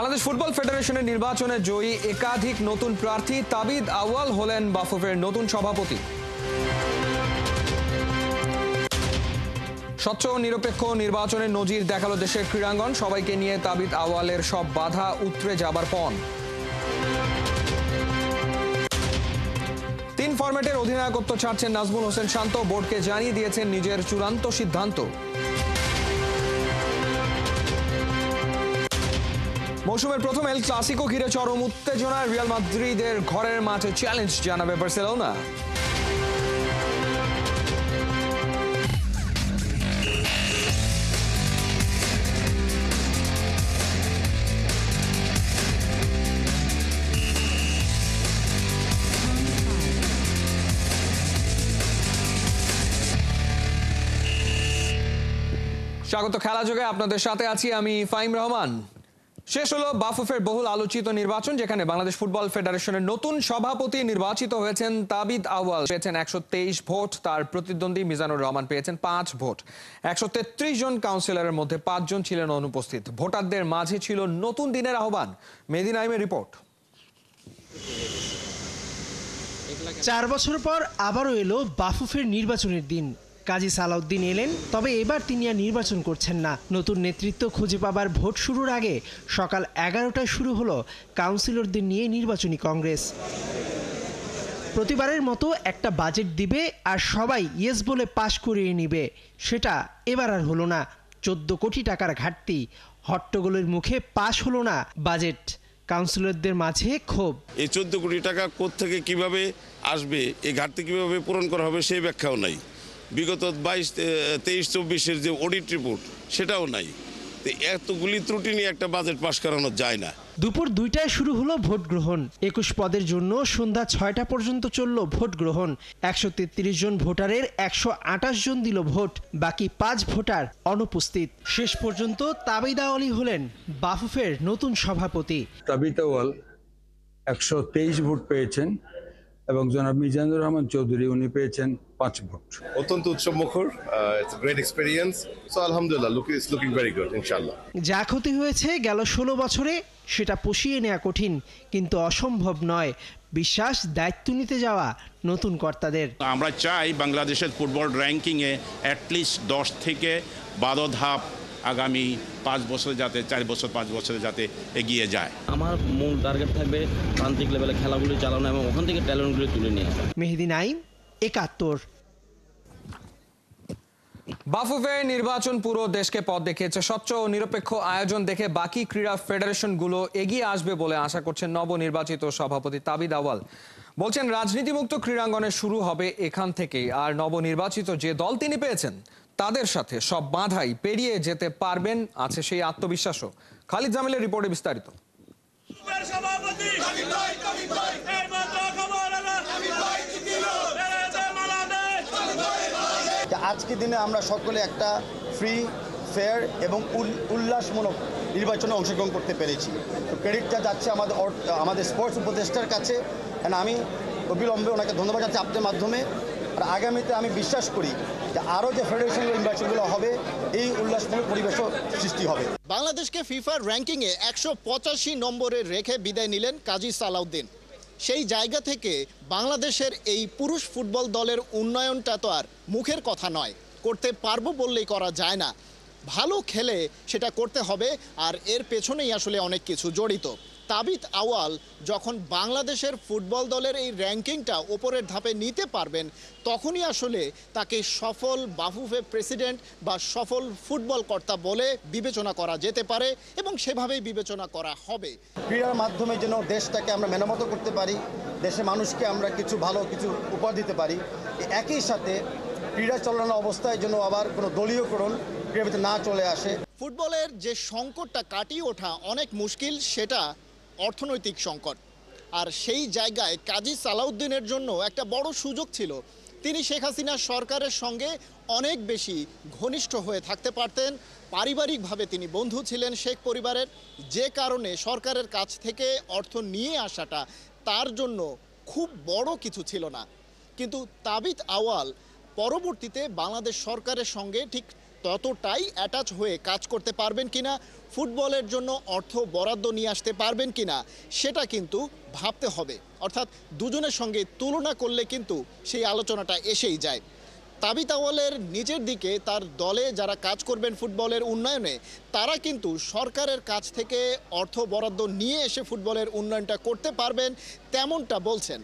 Bangladesh football ফেডারেশনের নির্বাচনে জয়ী একাধিক নতুন প্রার্থী তাবিদ আওয়াল হলেন বাফুফের নতুন সভাপতি। স্বচ্ছ নিরপেক্ষ নির্বাচনের নজির দেখাল দেশের ক্রীড়াঙ্গন, সবাইকে নিয়ে তাবিদ আওয়ালের সব বাধা উতরে যাবার পণ। তিন ফরম্যাটের অধিনায়কত্ব ছাড়ছেন নাজমুল হোসেন শান্ত, বোর্ডকে জানিয়ে দিয়েছেন নিজের চূড়ান্ত সিদ্ধান্ত। মৌসুমের প্রথম এল ক্লাসিকো ঘিরে চরম উত্তেজনা রিয়াল মাদ্রিদের ঘরের মাঠে চ্যালেঞ্জ জানাবে বার্সেলোনা স্বাগত খেলা যোগে আপনাদের সাথে আছি আমি ফাইম রহমান। শেষ হলো বাফুফের বহুল আলোচিত নির্বাচন, যেখানে বাংলাদেশ ফুটবল ফেডারেশনের নতুন সভাপতি নির্বাচিত হয়েছেন তাবিদ আওয়াল পেয়েছেন একশো তেইশ ভোট, তার প্রতিদ্বন্দ্বী মিজানুর রহমান পেয়েছেন পাঁচ ভোট। একশো তেত্রিশ জন কাউন্সিলরের মধ্যে পাঁচজন ছিলেন অনুপস্থিত। ভোটারদের মাঝে ছিল নতুন দিনের আহ্বান। মেদিন আইমের রিপোর্ট। চার বছর পর আবারও এলো বাফুফের নির্বাচনের দিন। কাজী সালাউদ্দিন এলেন, তবে এবার তিনি আর নির্বাচন করছেন না। নতুন নেতৃত্ব খুঁজে পাবার ভোট শুরুর আগে সকাল এগারোটায় শুরু হলো কাউন্সিলরদের নিয়ে নির্বাচনী কংগ্রেস। প্রতিবারের মতো একটা বাজেট দিবে আর সবাই ইয়েস বলে পাশ করিয়ে নিবে, সেটা এবার আর হলো না। চোদ্দ কোটি টাকার ঘাটতি, হট্টগোলের মুখে পাশ হলো না বাজেট। কাউন্সিলরদের মাঝে ক্ষোভ। এই চোদ্দ কোটি টাকা থেকে কীভাবে আসবে এই ঘাটতি কীভাবে পূরণ করা হবে সেই ব্যাখ্যাও নাই। বিগত বাইশ তেইশ চব্বিশের যে অডিট রিপোর্ট সেটাও নাই। এতগুলি ত্রুটি নিয়ে একটা বাজেট পাশ করানো যায় না। দুপুর দুইটায় শুরু হলো ভোট গ্রহণ। একুশ পদের জন্য সন্ধ্যা ছয়টা পর্যন্ত চলল ভোট গ্রহণ। একশো তেত্রিশ জন ভোটারের একশো আঠাশ জন দিল ভোট। বাকি পাঁচ ভোটার অনুপস্থিত। শেষ পর্যন্ত তাবিদা আলী হলেন বাফুফের নতুন সভাপতি। তাবিতাওয়াল একশো তেইশ ভোট পেয়েছেন। এবং জনাব মিজানুর রহমান চৌধুরী উনি পেয়েছেন পাঁচ ভোট। অত্যন্ত উৎসব মুখর ইটস গ্রেট এক্সপিরিয়েন্স সো আলহামদুলিল্লাহ look is looking very good ইনশাআল্লাহ যা ক্ষতি হয়েছে গেল ষোলো বছরে সেটা পুষিয়ে নেওয়া কঠিন কিন্তু অসম্ভব নয়। বিশ্বাস দায়িত্ব নিতে যাওয়া নতুন কর্তাদের। আমরা চাই বাংলাদেশের ফুটবল র্যাঙ্কিংয়ে অ্যাটলিস্ট দশ থেকে বারো ধাপ আগামী পাঁচ বছরে যাতে চার বছর পাঁচ বছরে যাতে এগিয়ে যায়। আমার মূল টার্গেট থাকবে প্রান্তিক লেভেলে খেলাগুলি চালানো এবং ওখান থেকে ট্যালেন্টগুলি তুলে নিয়ে আসা। মেহেদি নাইম একাত্তর। বাফুফের নির্বাচন পুরো দেশকে পথ দেখিয়েছে। স্বচ্ছ ও নিরপেক্ষ আয়োজন দেখে বাকি ক্রীড়া ফেডারেশনগুলো এগিয়ে আসবে বলে আশা করছেন নবনির্বাচিত সভাপতি তাবিদ আওয়াল বলছেন রাজনীতিমুক্ত ক্রীড়াঙ্গনে শুরু হবে এখান থেকেই। আর নবনির্বাচিত যে দল তিনি পেয়েছেন তাদের সাথে সব বাধাই পেরিয়ে যেতে পারবেন, আছে সেই আত্মবিশ্বাসও। খালিদ জামিলের রিপোর্টে বিস্তারিত। আজকে দিনে আমরা সকলে একটা ফ্রি ফেয়ার এবং উল- উল্লাসমূলক নির্বাচনে অংশগ্রহণ করতে পেরেছি। তো ক্রেডিটটা যাচ্ছে আমাদের আমাদের স্পোর্টস উপদেষ্টার কাছে আমি অবিলম্বে ওনাকে ধন্যবাদ জানাচ্ছি আপনার মাধ্যমে। আর আগামীতে আমি বিশ্বাস করি যে আরও যে ফেডারেশন নির্বাচনগুলো হবে, এই উল্লাসমূলক পরিবেশও সৃষ্টি হবে। বাংলাদেশকে ফিফার র্যাঙ্কিংয়ে একশো পঁচাশি নম্বরে রেখে বিদায় নিলেন কাজী সালাউদ্দিন। সেই জায়গা থেকে বাংলাদেশের এই পুরুষ ফুটবল দলের উন্নয়নটা তো আর মুখের কথা নয়। করতে পারব বললেই করা যায় না। ভালো খেলে সেটা করতে হবে, আর এর পেছনেই আসলে অনেক কিছু জড়িত। তাবিত আওয়াল যখন বাংলাদেশের ফুটবল দলের এই র্যাঙ্কিংটা ওপরের ধাপে নিতে পারবেন তখনই আসলে তাকে সফল বাফুফে প্রেসিডেন্ট বা সফল ফুটবল কর্তা বলে বিবেচনা করা যেতে পারে এবং সেভাবেই বিবেচনা করা হবে। ক্রীড়ার মাধ্যমে যেন দেশটাকে আমরা মেরামত করতে পারি দেশের মানুষকে আমরা কিছু ভালো কিছু উপহার দিতে পারি একই সাথে ক্রীড়া চলানো অবস্থায় যেন আবার কোনো দলীয়করণ ক্রীড়াবিতে না চলে আসে। ফুটবলের যে সংকটটা কাটিয়ে ওঠা অনেক মুশকিল সেটা অর্থনৈতিক সংকট। আর সেই জায়গায় কাজী সালাউদ্দিনের জন্য একটা বড় সুযোগ ছিল। তিনি শেখ হাসিনা সরকারের সঙ্গে অনেক বেশি ঘনিষ্ঠ হয়ে থাকতে পারতেন। পারিবারিকভাবে তিনি বন্ধু ছিলেন শেখ পরিবারের। যে কারণে সরকারের কাছ থেকে অর্থ নিয়ে আসাটা তার জন্য খুব বড় কিছু ছিল না। কিন্তু তাবিত আওয়াল পরবর্তীতে বাংলাদেশ সরকারের সঙ্গে ঠিক ততটাই অ্যাটাচ হয়ে কাজ করতে পারবেন কিনা, ফুটবলের জন্য অর্থ বরাদ্দ নিয়ে আসতে পারবেন কিনা, সেটা কিন্তু ভাবতে হবে। অর্থাৎ দুজনের সঙ্গে তুলনা করলে কিন্তু সেই আলোচনাটা এসেই যায়। তাবিত আওয়ালের নিজের দিকে তার দলে যারা কাজ করবেন ফুটবলের উন্নয়নে, তারা কিন্তু সরকারের কাছ থেকে অর্থ বরাদ্দ নিয়ে এসে ফুটবলের উন্নয়নটা করতে পারবেন তেমনটা বলছেন।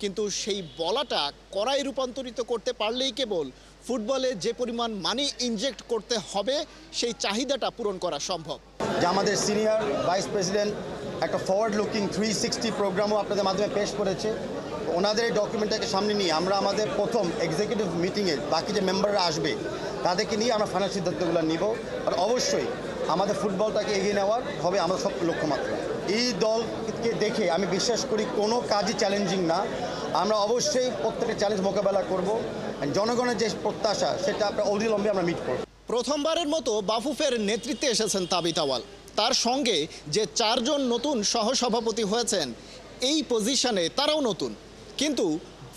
কিন্তু সেই বলাটা করাই রূপান্তরিত করতে পারলেই কেবল ফুটবলে যে পরিমাণ মানি ইনজেক্ট করতে হবে, সেই চাহিদাটা পূরণ করা সম্ভব। যে আমাদের সিনিয়র ভাইস প্রেসিডেন্ট একটা ফরওয়ার্ড লুকিং থ্রি সিক্সটি প্রোগ্রামও আপনাদের মাধ্যমে পেশ করেছে। ওনাদের এই ডকুমেন্টটাকে সামনে নিয়ে আমরা আমাদের প্রথম এক্সিকিউটিভ মিটিংয়ে বাকি যে মেম্বাররা আসবে, তাদেরকে নিয়ে আমরা ফাইনাল সিদ্ধান্তগুলো নিব। আর অবশ্যই আমাদের ফুটবলটাকে এগিয়ে নেওয়ার হবে আমাদের সব লক্ষ্যমাত্রা। এই দলকে দেখে আমি বিশ্বাস করি কোনো কাজই চ্যালেঞ্জিং না। আমরা অবশ্যই প্রত্যেকটা চ্যালেঞ্জ মোকাবেলা করব। জনগণের যে প্রত্যাশা, সেটা অবিলম্বে আমরা মিট করব। প্রথমবারের মতো বাফুফের নেতৃত্বে এসেছেন তাবিত আওয়াল। তার সঙ্গে যে চারজন নতুন সহসভাপতি হয়েছেন, এই পজিশনে তারাও নতুন। কিন্তু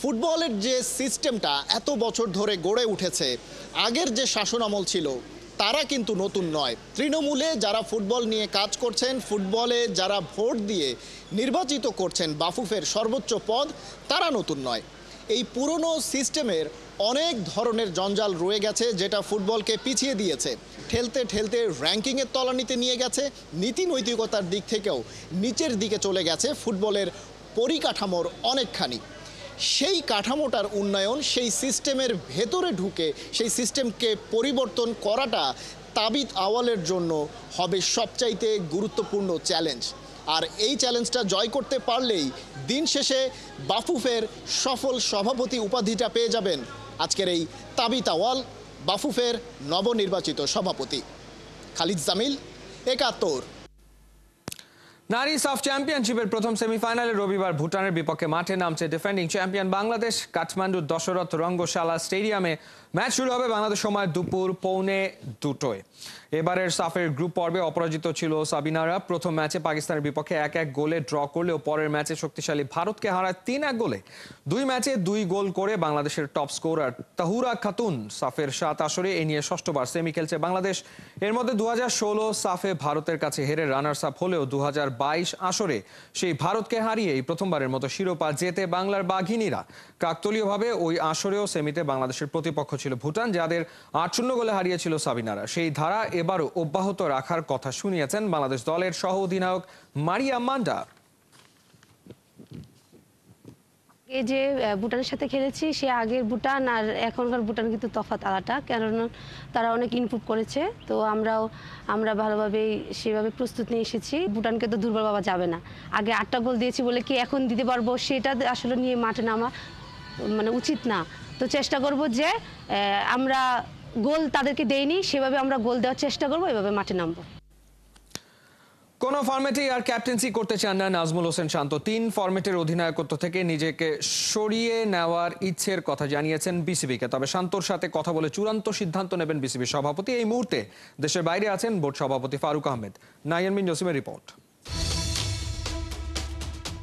ফুটবলের যে সিস্টেমটা এত বছর ধরে গড়ে উঠেছে, আগের যে শাসন আমল ছিল, তারা কিন্তু নতুন নয়। তৃণমূলে যারা ফুটবল নিয়ে কাজ করছেন, ফুটবলে যারা ভোট দিয়ে নির্বাচিত করছেন বাফুফের সর্বোচ্চ পদ, তারা নতুন নয়। এই পুরনো সিস্টেমের অনেক ধরনের জঞ্জাল রয়ে গেছে যেটা ফুটবলকে পিছিয়ে দিয়েছে। ঠেলতে ঠেলতে র্যাঙ্কিংয়ের তলানিতে নিয়ে গেছে নীতি নৈতিকতার দিক থেকেও নিচের দিকে চলে গেছে ফুটবলের পরিকাঠামোর অনেকখানি। সেই কাঠামোটার উন্নয়ন, সেই সিস্টেমের ভেতরে ঢুকে, সেই সিস্টেমকে পরিবর্তন করাটা তাবিত আওয়ালের জন্য হবে সবচাইতে গুরুত্বপূর্ণ চ্যালেঞ্জ। আর এই চ্যালেঞ্জটা জয় করতে পারলেই দিন শেষে বাফুফের সফল সভাপতি উপাধিটা পেয়ে যাবেন আজকের এই তাবিতাওয়াল বাফুফের নবনির্বাচিত সভাপতি। খালিদ জামিল, একাত্তর। নারী সাফ চ্যাম্পিয়নশিপের প্রথম সেমিফাইনালে রবিবার ভুটানের বিপক্ষে মাঠে নামছে ডিফেন্ডিং চ্যাম্পিয়ন বাংলাদেশ। কাঠমান্ডুর দশরথ রঙ্গশালা স্টেডিয়ামে ম্যাচ শুরু হবে বাংলাদেশ সময় দুপুর পৌনে দুটোয়। এবারের সাফের গ্রুপ পর্বে অপরাজিত ছিল সাবিনারা। প্রথম ম্যাচে পাকিস্তানের বিপক্ষে এক এক গোলে ড্র করলেও পরের ম্যাচে শক্তিশালী ভারতকে হারায় তিন এক গোলে। দুই ম্যাচে দুই গোল করে বাংলাদেশের টপ স্কোরার তাহুরা খাতুন সাফের সাত আসরে এ নিয়ে ষষ্ঠবার সেমি খেলছে বাংলাদেশ। এর মধ্যে দু হাজার ষোলো সাফে ভারতের কাছে হেরে রানার্স আপ হলেও দু হাজার আসরে। সেই ভারতকে হারিয়ে এই প্রথমবারের মতো শিরোপা জেতে বাংলার বাঘিনীরা। কাকতলীয়ভাবে ওই আসরেও সেমিতে বাংলাদেশের প্রতিপক্ষ ছিল ভুটান, যাদের আট শূন্য গোলে হারিয়েছিল সাবিনারা। সেই ধারা এবারও অব্যাহত রাখার কথা শুনিয়েছেন বাংলাদেশ দলের সহ অধিনায়ক মারিয়া মান্ডা এই যে ভুটানের সাথে খেলেছি, সে আগের ভুটান আর এখনকার ভুটান কিন্তু তফাৎ আলাদা। কেননা তারা অনেক ইমপ্রুভ করেছে, তো আমরাও, আমরা ভালোভাবেই সেভাবে প্রস্তুত নিয়ে এসেছি। ভুটানকে তো দুর্বল বাবা যাবে না। আগে আটটা গোল দিয়েছি বলে কি এখন দিতে পারব, সেটা আসলে নিয়ে মাঠে নামা মানে উচিত না। তো চেষ্টা করব যে আমরা গোল তাদেরকে দেইনি, সেভাবে আমরা গোল দেওয়ার চেষ্টা করব, এভাবে মাঠে নামবো। কোন ফরম্যাটেই আর ক্যাপ্টেন্সি করতে চান না নাজমুল হোসেন শান্ত। তিন ফরম্যাটের অধিনায়কত্ব থেকে নিজেকে সরিয়ে নেওয়ার ইচ্ছের কথা জানিয়েছেন বিসিবিকে। তবে শান্তর সাথে কথা বলে চূড়ান্ত সিদ্ধান্ত নেবেন বিসিবি সভাপতি। এই মুহূর্তে দেশের বাইরে আছেন বোর্ড সভাপতি ফারুক আহমেদ। নাইয়ান বিন জসিমের রিপোর্ট।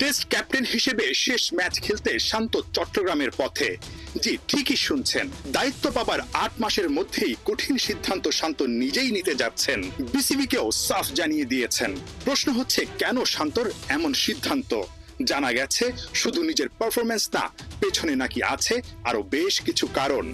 টেস্ট ক্যাপ্টেন হিসেবে শেষ ম্যাচ খেলতে শান্ত চট্টগ্রামের পথে। জি, ঠিকই শুনছেন। দায়িত্ব পাবার আট মাসের মধ্যেই কঠিন সিদ্ধান্ত শান্ত নিজেই নিতে যাচ্ছেন। বিসিবিকেও সাফ জানিয়ে দিয়েছেন। প্রশ্ন হচ্ছে, কেন শান্তর এমন সিদ্ধান্ত? জানা গেছে, শুধু নিজের পারফরমেন্স না, পেছনে নাকি আছে আরও বেশ কিছু কারণ।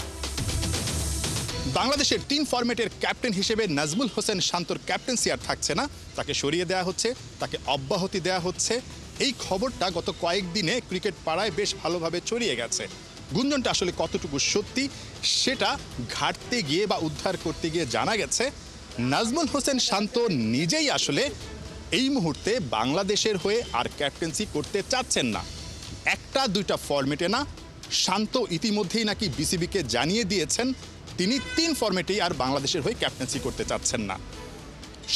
বাংলাদেশের তিন ফরম্যাটের ক্যাপ্টেন হিসেবে নাজমুল হোসেন শান্তর ক্যাপ্টেন্সি আর থাকছে না। তাকে সরিয়ে দেওয়া হচ্ছে, তাকে অব্যাহতি দেওয়া হচ্ছে। এই খবরটা গত কয়েকদিনে ক্রিকেট পাড়ায় বেশ ভালোভাবে ছড়িয়ে গেছে। গুঞ্জনটা আসলে কতটুকু সত্যি সেটা ঘাটতে গিয়ে বা উদ্ধার করতে গিয়ে জানা গেছে। নাজমুল হোসেন শান্ত নিজেই আসলে এই মুহূর্তে বাংলাদেশের হয়ে আর ক্যাপ্টেন্সি করতে চাচ্ছেন না। একটা, দুইটা ফরম্যাটে না, শান্ত ইতিমধ্যেই নাকি বিসিবিকে জানিয়ে দিয়েছেন, তিনি তিন ফরম্যাটেই আর বাংলাদেশের হয়ে ক্যাপ্টেন্সি করতে চাচ্ছেন না।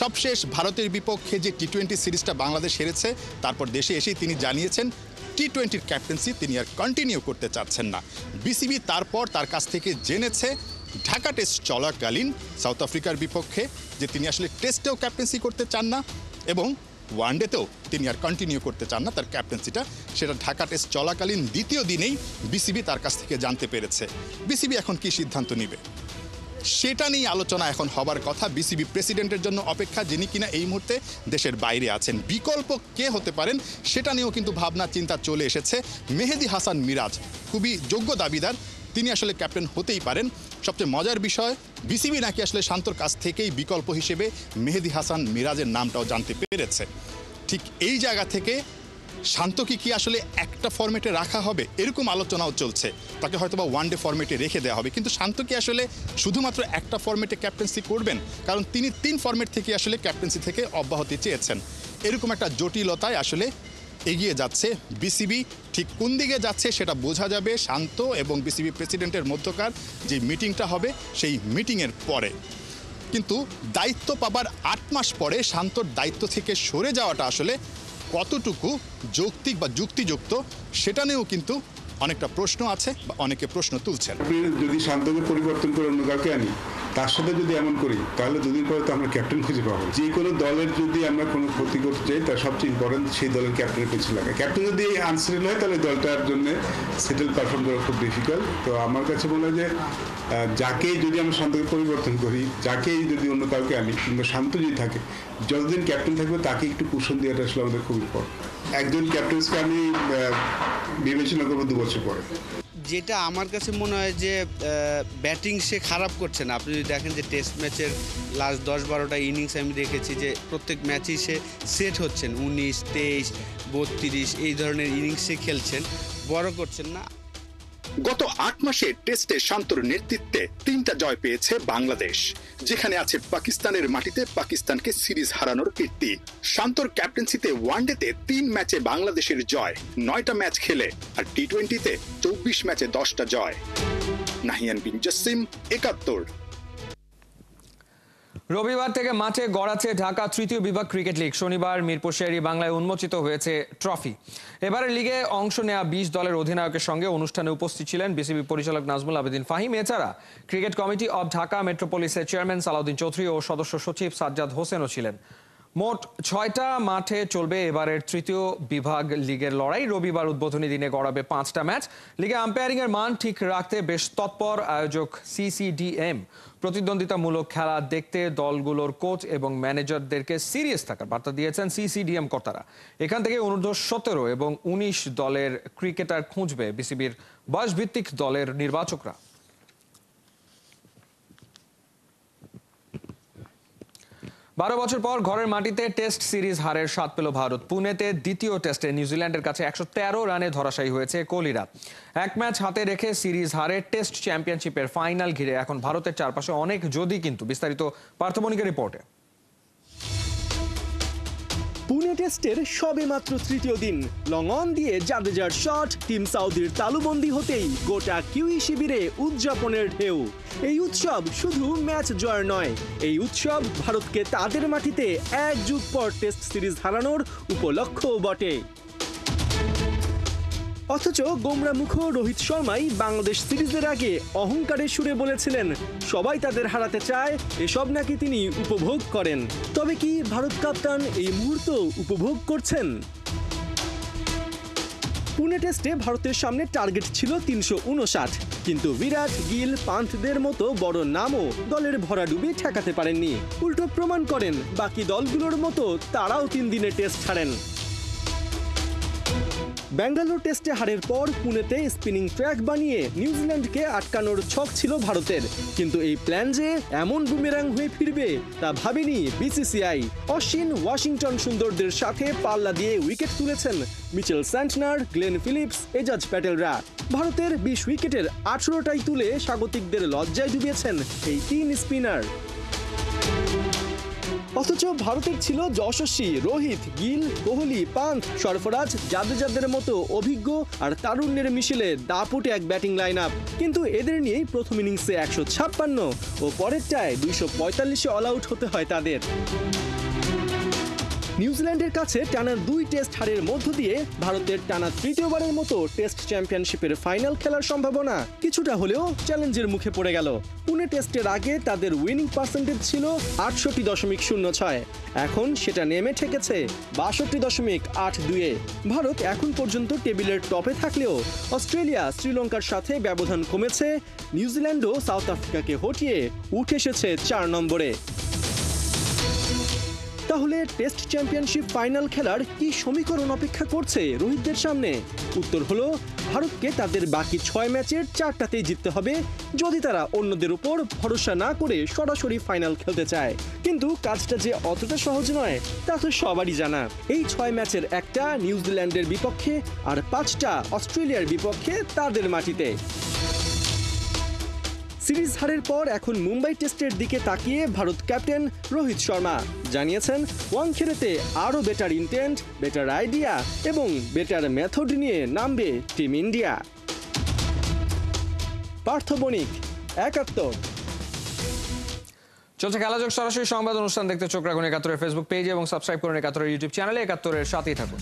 সবশেষ ভারতের বিপক্ষে যে টি টোয়েন্টি সিরিজটা বাংলাদেশ হেরেছে, তারপর দেশে এসেই তিনি জানিয়েছেন টি টোয়েন্টির ক্যাপ্টেন্সি তিনি আর কন্টিনিউ করতে চাচ্ছেন না। বিসিবি তারপর তার কাছ থেকে জেনেছে, ঢাকা টেস্ট চলাকালীন সাউথ আফ্রিকার বিপক্ষে যে তিনি আসলে টেস্টেও ক্যাপ্টেন্সি করতে চান না এবং ওয়ানডেতেও তিনি আর কন্টিনিউ করতে চান না তার ক্যাপ্টেন্সিটা সেটা ঢাকা টেস্ট চলাকালীন দ্বিতীয় দিনেই বিসিবি তার কাছ থেকে জানতে পেরেছে। বিসিবি এখন কি সিদ্ধান্ত নিবে? সেটা নিয়ে আলোচনা এখন হবার কথা। বিসিবি প্রেসিডেন্টের জন্য অপেক্ষা, যিনি কিনা এই মুহূর্তে দেশের বাইরে আছেন। বিকল্প কে হতে পারেন, সেটা নিয়েও কিন্তু ভাবনা, চিন্তা চলে এসেছে মেহেদি হাসান মিরাজ। খুবই যোগ্য দাবিদার। তিনি আসলে ক্যাপ্টেন হতেই পারেন। সবচেয়ে মজার বিষয়, বিসিবি নাকি আসলে শান্তর কাছ থেকেই বিকল্প হিসেবে মেহেদি হাসান মিরাজের নামটাও জানতে পেরেছে। ঠিক এই জায়গা থেকে শান্তকে কি আসলে একটা ফরম্যাটে রাখা হবে? এরকম আলোচনাও চলছে। তাকে হয়তো বা ওয়ান ডে ফরম্যাটে রেখে দেওয়া হবে। কিন্তু শান্ত কি আসলে শুধুমাত্র একটা ফরম্যাটে ক্যাপ্টেন্সি করবেন? কারণ তিনি তিন ফরম্যাট থেকে আসলে ক্যাপ্টেন্সি থেকে অব্যাহতি চেয়েছেন। এরকম একটা জটিলতায় আসলে এগিয়ে যাচ্ছে বিসিবি ঠিক কোন দিকে যাচ্ছে সেটা বোঝা যাবে শান্ত এবং বিসিবি প্রেসিডেন্টের মধ্যকার যে মিটিংটা হবে, সেই মিটিংয়ের পরে। কিন্তু দায়িত্ব পাবার আট মাস পরে শান্তর দায়িত্ব থেকে সরে যাওয়াটা আসলে কতটুকু যৌক্তিক বা যুক্তিযুক্ত সেটা নিয়েও কিন্তু অনেকটা প্রশ্ন আছে বা অনেকে প্রশ্ন তুলছেন। যদি শান্তকে পরিবর্তন করে অন্য কাউকে আনি তার সাথে যদি এমন করি, তাহলে দুদিন পরে তো আমরা ক্যাপ্টেন খুঁজে পাবো। যে কোনো দলের যদি আমরা কোনো ক্ষতি করতে চাই, তার সবচেয়ে ইম্পর্টেন্ট সেই দলের ক্যাপ্টেনের পিছনে লাগে। ক্যাপ্টেন যদি আনসেটেল হয়, তাহলে দলটার জন্য সেটেল পারফর্ম করা খুব ডিফিকাল্ট তো আমার কাছে মনে হয় যে যাকেই যদি আমরা শান্তকে পরিবর্তন করি, যাকেই যদি অন্য কাউকে আনি কিংবা শান্ত যদি থাকে, যতদিন ক্যাপ্টেন থাকবে, তাকে একটু কুশন দেওয়াটা আসলে আমাদের খুব ইম্পর্টেন্ট একজন ক্যাপ্টেন্সকে আমি বিবেচনা করব দু বছর পরে। যেটা আমার কাছে মনে হয় যে ব্যাটিং সে খারাপ করছে না। আপনি যদি দেখেন যে টেস্ট ম্যাচের লাস্ট দশ বারোটা ইনিংস আমি দেখেছি যে, প্রত্যেক ম্যাচেই সে সেট হচ্ছেন। উনিশ, তেইশ, বত্রিশ, এই ধরনের ইনিংসে খেলছেন। বড় করছেন না। গত আট মাসে টেস্টে শান্তর নেতৃত্বে তিনটা জয় পেয়েছে বাংলাদেশ। যেখানে আছে পাকিস্তানের মাটিতে পাকিস্তানকে সিরিজ হারানোর কীর্তি। শান্তর ক্যাপ্টেন্সিতে ওয়ানডেতে তিন ম্যাচে বাংলাদেশের জয়, নয়টা ম্যাচ খেলে, আর টি টোয়েন্টিতে চব্বিশ ম্যাচে দশটা জয়। নাহিয়ান বিন জসিম, একাত্তর। রবিবার থেকে মাঠে গড়াচ্ছে ঢাকা তৃতীয় বিভাগ ক্রিকেট লিগ। শনিবার মিরপুর শেরি বাংলায় উন্মোচিত হয়েছে ট্রফি। এবারের লিগে অংশ নেওয়া বিশ দলের অধিনায়কের সঙ্গে অনুষ্ঠানে উপস্থিত ছিলেন বিসিবি পরিচালক নাজমুল আবেদিন ফাহিম। এছাড়া ক্রিকেট কমিটি অব ঢাকা মেট্রোপলিসের চেয়ারম্যান সালাউদ্দিন চৌধুরী ও সদস্য সচিব সাজ্জাদ হোসেনও ছিলেন। মোট ছয়টা মাঠে চলবে এবারের তৃতীয় বিভাগ লিগের লড়াই। রবিবার উদ্বোধনী দিনে গড়াবে পাঁচটা ম্যাচ। লিগে আম্পায়ারিং এর মান ঠিক রাখতে বেশ তৎপর আয়োজক সিসিডিএম। প্রতিদ্বন্দ্বিতামূলক খেলা দেখতে দলগুলোর কোচ এবং ম্যানেজারদেরকে সিরিয়াস থাকার বার্তা দিয়েছেন সিসিডিএম কর্তারা। এখান থেকে অনুর্ধ সতেরো এবং উনিশ দলের ক্রিকেটার খুঁজবে বিসিবির বয়সভিত্তিক দলের নির্বাচকরা। বারো বছর পর ঘরের মাটিতে টেস্ট সিরিজ হারের স্বাদ পেল ভারত। পুনেতে দ্বিতীয় টেস্টে নিউজিল্যান্ডের কাছে একশো তেরো রানে ধরাশায়ী হয়েছে কোহলিরা। এক ম্যাচ হাতে রেখে সিরিজ হারে টেস্ট চ্যাম্পিয়নশিপের ফাইনাল ঘিরে এখন ভারতের চারপাশে অনেক যদি কিন্তু বিস্তারিত পার্থমণিকের রিপোর্টে। পুনে টেস্টের সবে মাত্র তৃতীয় দিন। লং অন দিয়ে জাদেজার শট, টিম সাউদির তালুবন্দি হতেই গোটা কিউই শিবিরে উদযাপনের ঢেউ। এই উৎসব শুধু ম্যাচ জয়ের নয়, এই উৎসব ভারতকে তাদের মাটিতে এক যুগ পর টেস্ট সিরিজ হারানোর উপলক্ষও বটে। অথচ গোমরামুখ রোহিত শর্মাই বাংলাদেশ সিরিজের আগে অহংকারের সুরে বলেছিলেন, সবাই তাদের হারাতে চায়, এসব নাকি তিনি উপভোগ করেন। তবে কি ভারত কাপ্তান এই মুহূর্ত উপভোগ করছেন? পুনে টেস্টে ভারতের সামনে টার্গেট ছিল তিনশো উনষাট, কিন্তু বিরাট, গিল, পান্থদের মতো বড় নামও দলের ভরাডুবি ঠেকাতে পারেননি। উল্টো প্রমাণ করেন, বাকি দলগুলোর মতো তারাও তিন দিনে টেস্ট ছাড়েন ব্যাঙ্গালোর টেস্টে হারের পর পুনেতে স্পিনিং ট্র্যাক বানিয়ে নিউজিল্যান্ডকে আটকানোর ছক ছিল ভারতের। কিন্তু এই প্ল্যান যে এমন বুমেরাং হয়ে ফিরবে, তা ভাবেনি বিসিসিআই। অশ্বিন ওয়াশিংটন সুন্দরদের সাথে পাল্লা দিয়ে উইকেট তুলেছেন Mitchell Santner, Glenn Phillips, Ajaz প্যাটেলরা। ভারতের বিশ উইকেটের আঠেরোটাই তুলে স্বাগতিকদের লজ্জায় ডুবিয়েছেন এই তিন স্পিনার। অথচ ভারতের ছিল যশস্বী, রোহিত, গিল, কোহলি, পান্থ, সরফরাজ জাদেজাদের মতো অভিজ্ঞ আর তারুণ্যের মিশেলে দাপুটে এক ব্যাটিং লাইন আপ কিন্তু এদের নিয়েই প্রথম ইনিংসে একশো ছাপ্পান্ন ও পরেরটায় দুইশো পঁয়তাল্লিশে অল আউট হতে হয় তাদের। নিউজিল্যান্ডের কাছে টানা দুই টেস্ট হারের মধ্য দিয়ে ভারতের টানা তৃতীয়বারের মতো টেস্ট চ্যাম্পিয়নশিপের ফাইনাল খেলার সম্ভাবনা কিছুটা হলেও চ্যালেঞ্জের মুখে পড়ে গেল। পুনে টেস্টের আগে তাদের উইনিং পার্সেন্টেজ ছিল আটষট্টি দশমিক শূন্য ছয়। এখন সেটা নেমে ঠেকেছে বাষট্টি দশমিক আট দুয়ে ভারত এখন পর্যন্ত টেবিলের টপে থাকলেও অস্ট্রেলিয়া শ্রীলঙ্কার সাথে ব্যবধান কমেছে। নিউজিল্যান্ডও সাউথ আফ্রিকাকে হটিয়ে উঠে এসেছে চার নম্বরে। তাহলে টেস্ট চ্যাম্পিয়নশিপ ফাইনাল খেলার কি সমীকরণ অপেক্ষা করছে রোহিতদের সামনে? উত্তর হলো, ভারতকে তাদের বাকি ছয় ম্যাচের চারটাতেই জিততে হবে যদি তারা অন্যদের উপর ভরসা না করে সরাসরি ফাইনাল খেলতে চায়। কিন্তু কাজটা যে অতটা সহজ নয়, তা তো সবারই জানা। এই ছয় ম্যাচের একটা নিউজিল্যান্ডের বিপক্ষে আর পাঁচটা অস্ট্রেলিয়ার বিপক্ষে তাদের মাটিতে। সিরিজ হারের পর এখন মুম্বাই টেস্টের দিকে তাকিয়ে ভারত ক্যাপ্টেন রোহিত শর্মা। জানিয়েছেন ওয়াংখেড়েতে আরও বেটার ইন্টেন্ট বেটার আইডিয়া এবং বেটার মেথড নিয়ে নামবে টিম ইন্ডিয়া পার্থ বণিক, একাত্তর। চলছে খেলাযোগ সরাসরি সংবাদ অনুষ্ঠান দেখতে চোখ রাখুন একাত্তরের ফেসবুক পেজ এবং সাবস্ক্রাইব করুন একাত্তরের ইউটিউব চ্যানেলে একাত্তরের সাথেই থাকুন।